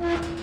拜。